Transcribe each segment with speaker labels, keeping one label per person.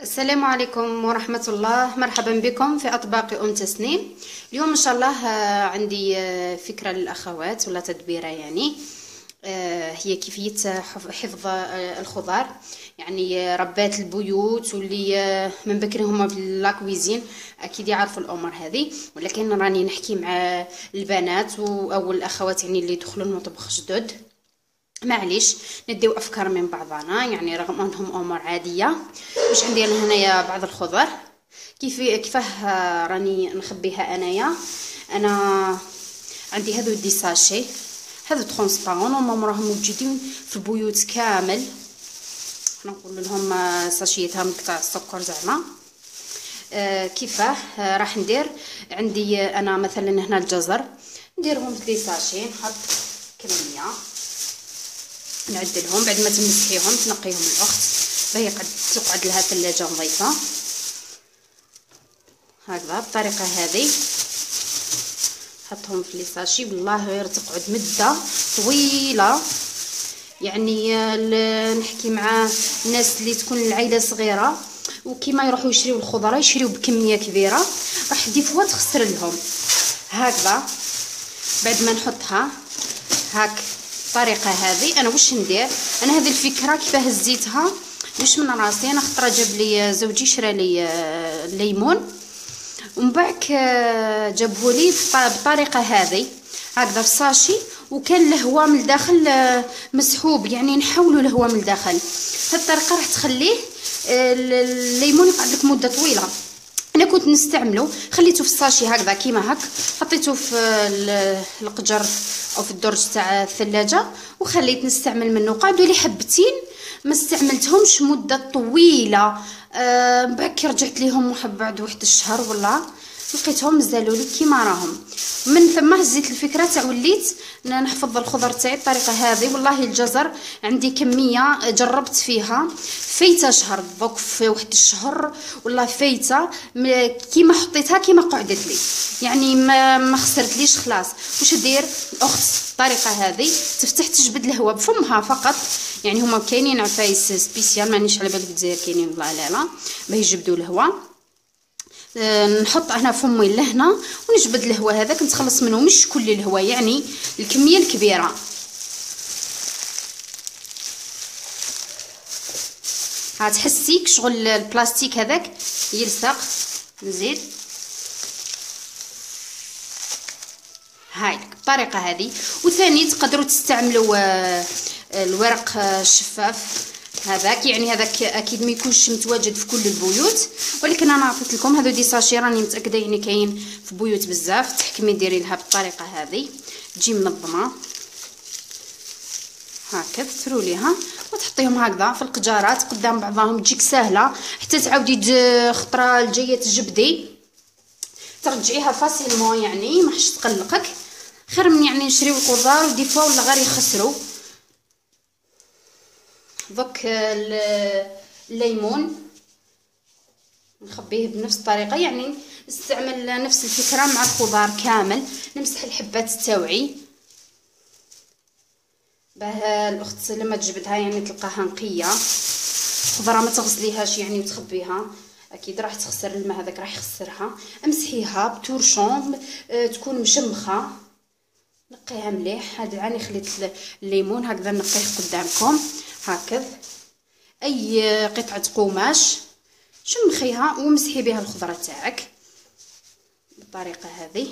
Speaker 1: السلام عليكم ورحمة الله. مرحبا بكم في أطباق أم تسنيم. اليوم إن شاء الله آه، عندي آه، فكرة للأخوات ولا تدبيرة يعني. آه، هي كيفية حف- حفظ الخضار. يعني ربات البيوت واللي من بكري هما باللاكويزين أكيد يعرفوا الأمور هذه. ولكن راني نحكي مع البنات و- أو الأخوات يعني اللي يدخلون المطبخ جدد. معليش نديو أفكار من بعضنا يعني رغم أنهم أمور عادية. واش عندي أنا هنايا بعض الخضر؟ كيف كيفاه راني نخبيها أنايا؟ أنا عندي هذو دي ساشي هذو transparents هما راهم موجودين في البيوت كامل. أنا نقول لهم sachet تاع مقطع السكر زعما. آه، كيفاه؟ آه، راح ندير. عندي أنا مثلا هنا الجزر نديرهم في دي ساشي نحط كمية. نعدلهم بعد ما تمسحيهم تنقيهم الأخت. باهي قد تقعد لها ثلاجة نظيفة. هكذا بالطريقة هذه. حطهم في لي ساشي والله غير تقعد مدة طويلة. يعني آه، نحكي مع الناس اللي تكون العائله صغيرة وكيما يروحوا يشريو الخضرة يشريو بكمية كبيرة. راح دي فوا تخسر لهم. هكذا. بعد ما نحطها هاك. الطريقة هذه. أنا واش ندير؟ أنا هذه الفكرة كيفاه هزيتها مش من راسي؟ أنا خطرة جاب لي زوجي شرا لي آه، الليمون ومن بعد جابه لي بالطريقة هذه. هكذا في ساشي وكان الهواء من الداخل آه، مسحوب. يعني نحولوا الهواء من الداخل. هذه الطريقة راح تخليه آه، ال- الليمون يقعد لك مدة طويلة. أنا كنت نستعمله خليته في الساشي هكذا كيما هك حطيته في ال- القجر أو في الدرج تاع الثلاجة وخليت نستعمل منه قعدوا لي حبتين ما استعملتهمش مدة طويلة. آه بعد رجعت ليهم واحد بعد واحد الشهر ولا لقيتهم مازالوا لي كيما راهم. من ثم هزيت الفكرة تاع وليت نحفظ الخضر تاعي بالطريقة هذه. والله الجزر عندي كمية جربت فيها. فايتة شهر دوك في واحد الشهر. والله فايتة. كيما حطيتها كيما قعدت لي. يعني ما ما خسرتليش خلاص. واش دير؟ الاخت الطريقة هذه تفتح تجبد الهواء بفمها فقط. يعني هما كاينين عفايس spécial مانيش على بالي في الجزائر كاينين والله لا لا. باه يجبدوا الهواء. نحط هنا فمي لهنا ونجبد الهواء هذاك نتخلص منه مش كل الهواء يعني الكمية الكبيرة. ها تحسيك شغل البلاستيك هذاك يلصق نزيد. هاي بالطريقة هذه. وثاني تقدروا تستعملوا آه، الورق آه، الشفاف. هذاك. يعني هذاك أكيد ما يكونش متواجد في كل البيوت. ولكن أنا عطيت لكم هذو دي ساشي راني متأكدة يعني كاين في بيوت بزاف. تحكمي ديري لها بالطريقة هذه تجي منظمة. هكا تثروا ليها وتحطيهم هكذا في القجارات قدام بعضهم. تجيك سهلة. حتى تعاودي خطرة الجاية تجبدي. ترجعيها فاسيلمون يعني ما حش تقلقك. خير من يعني نشريو الخضار ودي فوا ولا غير يخسروا. دوك ال- الليمون نخبيه بنفس الطريقة يعني نستعمل نفس الفكرة مع الخضار كامل نمسح الحبات تاوعي باه الأخت لما تجبدها يعني تلقاها نقية. خضرة ما تغسليهاش يعني وتخبيها أكيد راح تخسر الماء هذاك راح يخسرها. امسحيها بتورشون آه، تكون مشمخة. نقيها مليح. هذا عاني خليت الليمون هكذا نقيه قدامكم. هكذا. أي قطعة قماش شمخيها ومسحي بها الخضرة تاعك بالطريقة هذه.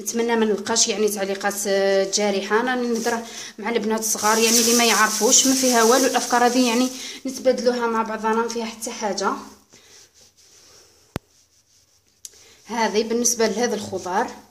Speaker 1: نتمنى ما نلقاش يعني تعليقات آه، جارحة. أنا نهضر مع البنات الصغار يعني اللي ما يعرفوش ما فيها والو الأفكار هذه يعني نتبادلوها مع بعضنا ما فيها حتى حاجة. هذه بالنسبة لهذا الخضار.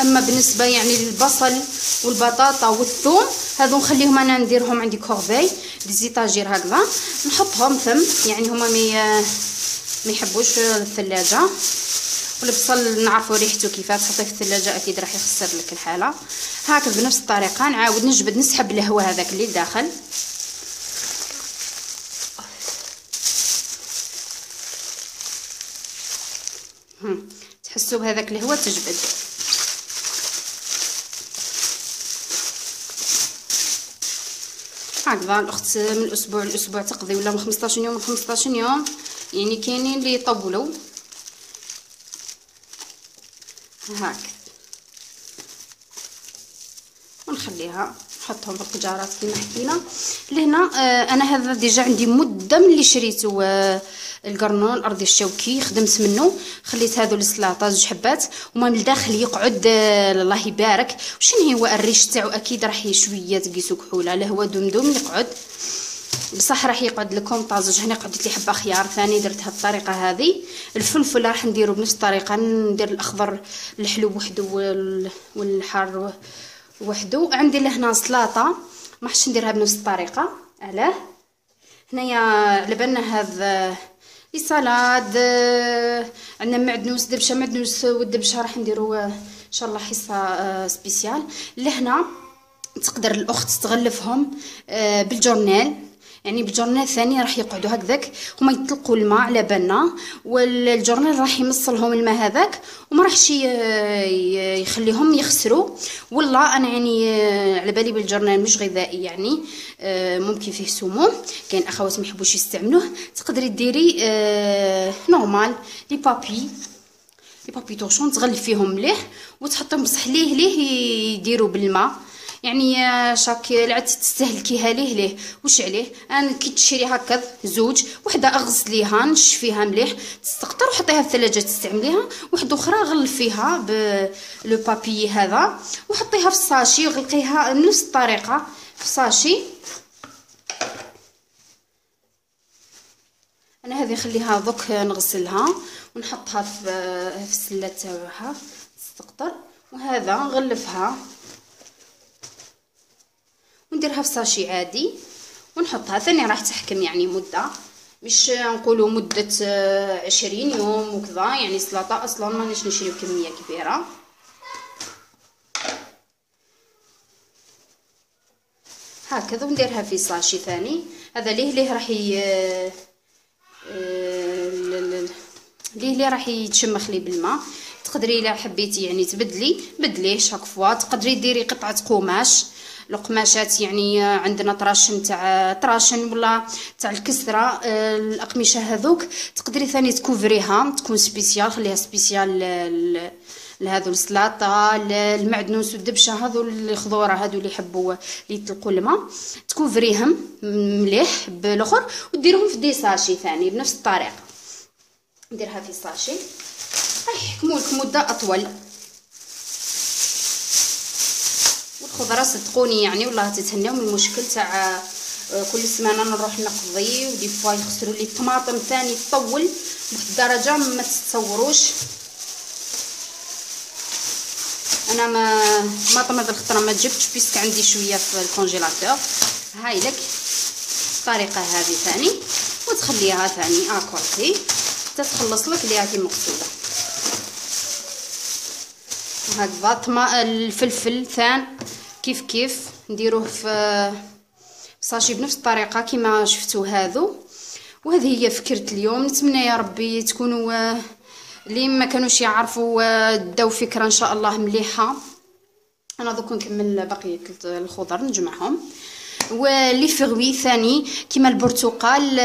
Speaker 1: أما بالنسبة يعني للبصل والبطاطا والثوم هذو نخليهم أنا نديرهم عندي كورفي دي زيتاجير هكذا. نحطهم ثم يعني هما مي ما يحبوش الثلاجة. والبصل نعرفوا ريحته كيفاه تحطيه في الثلاجة أكيد راح يخسر لك الحالة. هكذا بنفس الطريقة نعاود نجبد نسحب الهواء هذاك اللي داخل. تحسوا بهذاك الهواء تجبد. هكذا الأخت من الأسبوع لاسبوع تقضي ولا من 15 يوم ل 15 يوم. يعني كاينين اللي يطولوا هكذا ونخليها نحطهم في القجارات كما حكينا. لهنا آه أنا هذا déjà عندي مدة ملي شريتو آه القرنون الارضي الشوكي خدمت منه خليت هذو السلاطة زوج حبات وما من الداخل يقعد آه الله يبارك. وشنو هو الريش تاعو؟ أكيد راح شوية تقيسو كحولة. لا هو دمدم يقعد. بصح راح يقعد لكم طازج. هنا قعدت لي حبة خيار ثاني درت هاد الطريقة هذه. الفلفل راح نديرو بنفس الطريقة ندير الأخضر الحلو وحده والحار وحده عندي لهنا سلطه ما حش نديرها بنفس الطريقة. علاه هنايا على بالنا هذا لي سالاد عندنا معدنوس دبشه معدنوس والدبشه راح نديرو إن شاء الله حصة سبيسيال. لهنا تقدر الأخت تغلفهم بالجورنال. يعني بالجورنال الثاني راح يقعدوا هكذاك. هما يطلقوا الماء على بالنا والجورنال راح يمصلهم الماء هذاك وما راحش يخليهم يخسروا. والله أنا يعني على بالي بالجورنال مش غذائي يعني ممكن فيه سموم. كاين أخوات ما يحبوش يستعملوه. تقدري ديري normal les papiers. لي بابي طوشون تغلفيهم مليح وتحطيهم بصح ليه ليه يديروا بالماء. يعني شاك لعبتي تستهلكيها ليه ليه؟ واش عليه؟ أنا كي تشري هكا زوج وحدة اغسليها نشفيها مليح تستقطر وحطيها في الثلاجة تستعمليها وحدة أخرى غلفيها بلو بابي هذا وحطيها في الساشي وغلقيها بنفس الطريقة في الساشي أنا هذه نخليها دوك نغسلها ونحطها في في السلة تاعها تستقطر. وهذا نغلفها. ونديرها في ساشي عادي. ونحطها. ثاني راح تحكم يعني مدة. مش نقولوا مدة عشرين يوم وكذا. يعني سلطه أصلا مانيش نشريو كمية كبيرة. هكذا ونديرها في sachet ثاني. هذا ليه ليه راح ي ليه ليه راح يتشمخ لي بالماء؟ تقدري إلا حبيتي يعني تبدلي بدليه chaque fois. تقدري ديري قطعة قماش. القماشات يعني عندنا طراشن تاع طراشن ولا تاع الكسرة الأقمشة هذوك. تقدري ثاني تكوفريها تكون spécial خليها spécial لهذو السلاطه المعدنوس والدبشة هذو الخضورة هذو اللي يحبوا اللي يطلقوا الماء. تكوفريهم مليح بالأخر وديرهم في des sachets ثاني بنفس الطريقة. نديرها في sachet راح يحكموا لك مدة أطول. والخضره صدقوني يعني والله تتهناو من المشكل تاع كل سمانة نروح نقضي و des fois يخسروا لي الطماطم ثاني تطول بواحد الدرجة ما تتصوروش. أنا ما الطماطم هذا الخطرة ما جبتش parce que عندي شوية في ال congélateur. هاي لك الطريقة هذه ثاني وتخليها ثاني à côté حتى تخلص لك ليها كي مغسوله هكذا الفلفل ثان. كيف كيف؟ نديروه في sachet بنفس الطريقة كما شفتوا هذو وهذه هي فكرة اليوم. نتمنى يا ربي تكونوا اللي ما كانوش يعرفوا داو فكرة إن شاء الله مليحة. أنا دوك نكمل بقية الخضر نجمعهم. ولي فغوي ثاني كيما البرتقال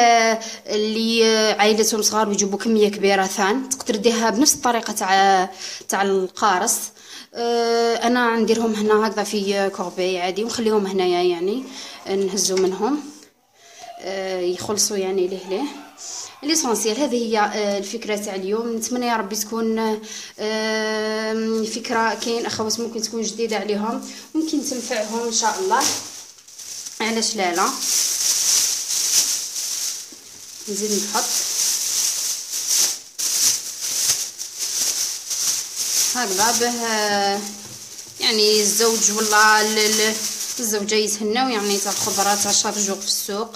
Speaker 1: اللي عائلتهم صغار ويجيبوا كميه كبيرة ثان. تقدر ديرها بنفس الطريقة تاع تاع القارص. أنا نديرهم هنا هكذا في كوربي عادي ونخليهم هنايا يعني نهزو منهم. يخلصوا يعني ليه ليه. ليسونسيال هذه هي الفكرة تاع اليوم. نتمنى يا ربي تكون فكرة كاين اخوات ممكن تكون جديدة عليهم. ممكن تنفعهم إن شاء الله. علاش لا لا؟ نزيد نحط. هكذا به يعني الزوج ولا الزوجة يتهناو يعني تاع الخضرة تاع شارجوق في السوق.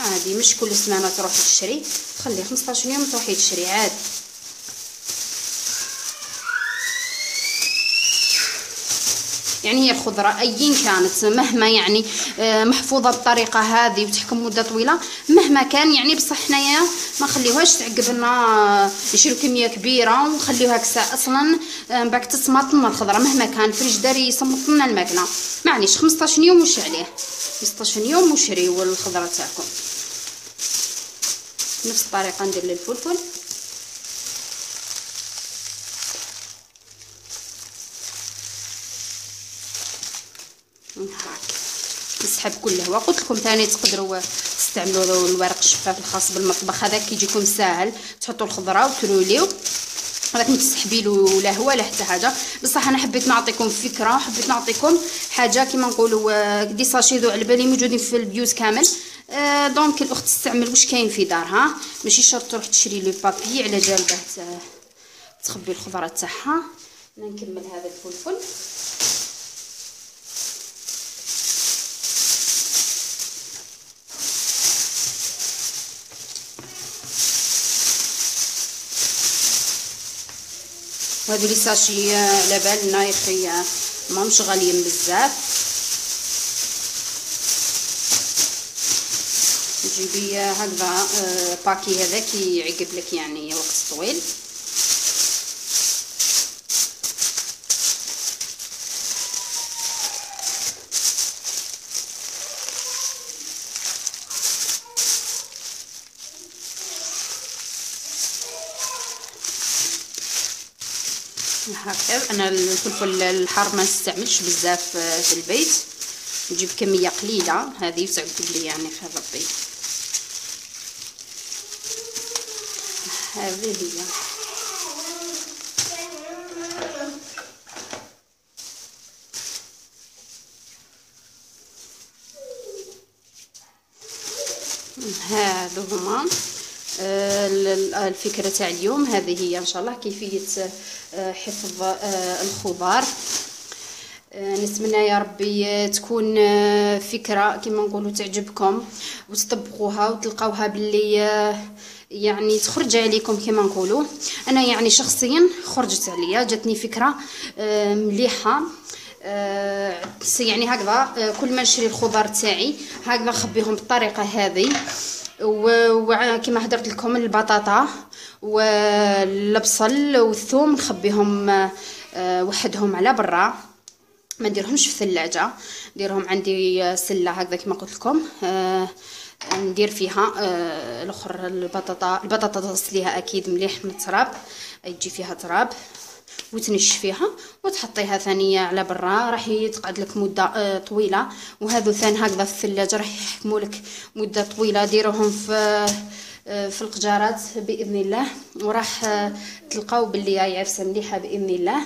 Speaker 1: عادي مش كل سمانه تروحي تشري تخلي 15 يوم تروحي تشري عادي. يعني هي الخضرة ايا كانت مهما يعني آه، محفوظة بالطريقة هذه وتحكم مدة طويلة مهما كان يعني بصح حنايا ما نخليوهاش تعقب لنا نشريو كمية كبيرة ونخليوها كسا أصلا آه، من بعد تسمط لنا الخضرة مهما كان فريج داري يصمت لنا الماكلة. معليش 15 يوم وش عليه؟ 15 يوم وشريو الخضرة تاعكم؟ نفس الطريقة ندير للفلفل هاك نسحب كل هواء قلت لكم ثاني تقدروا تستعملوا الورق الشفاف الخاص بالمطبخ. هذا كيجيكم ساهل. تحطوا الخضرة وتروليو راك تسحبي له لا هو لا حتى حاجة. بصح أنا حبيت نعطيكم فكرة حبيت نعطيكم حاجة كيما نقولوا آه، des sachets على بالي موجودين في البيوت كامل. آه donc الأخت تستعمل واش كاين في دارها ماشي شرط تروح تشري les papiers على جال باه تخبي الخضرة تاعها. نكمل هذا الفلفل. وهذو لي ساشي على بالنا يا أخي ماهمش غاليين بزاف تجيبي هكذا آه، باكي هذا كيعقب لك يعني وقت طويل. هكذا. أنا الفلفل الحار ما نستعملش بزاف في البيت. نجيب كمية قليلة. هذه تعقب لي يعني في هذا الطيب. هذه هي. هادو هما. آه، الفكرة تاع اليوم. هذه هي إن شاء الله كيفية حفظ آه، الخضار. نتمنى يا ربي تكون فكرة كما نقولوا تعجبكم وتطبقوها وتلقاوها باللي يعني تخرج عليكم كما نقولوا. أنا يعني شخصيا خرجت عليا جاتني فكرة مليحة. يعني هكذا كل ما نشري الخضار تاعي هكذا نخبيهم بالطريقة هذه. وكما هدرت لكم البطاطا. والبصل والثوم نخبيهم آه، وحدهم على برا. ما نديرهمش في الثلاجه نديرهم عندي سلة هكذا كما قلت لكم. آه، ندير فيها آه، الأخر البطاطا البطاطا تغسليها أكيد مليح من التراب. يجي فيها تراب. وتنشفيها وتحطيها ثانية على برا. راح يتقعد لك مدة آه، طويلة. وهذو ثاني هكذا في الثلاجة راح يحكموا لك مدة طويلة. ديروهم في آه، في القجارات بإذن الله. وراح آه، تلقاو باللي هي عفسه مليحة بإذن الله.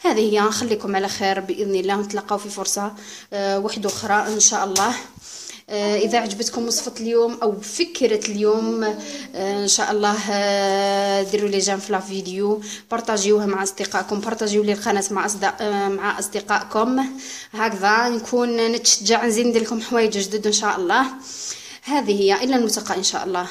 Speaker 1: هذه هي نخليكم على خير بإذن الله نتلاقاو في فرصة واحدة أخرى إن شاء الله. آه، إذا عجبتكم وصفة اليوم أو فكرة اليوم آه، إن شاء الله آه، ديروا لي جيم في لا فيديو. بارطاجيوها مع أصدقائكم. بارطاجيو لي القناة مع أصدق... مع أصدقائكم. هكذا نكون نتشجع نزيد ندير لكم حوايج جدد إن شاء الله. هذه هي إلى الملتقى إن شاء الله.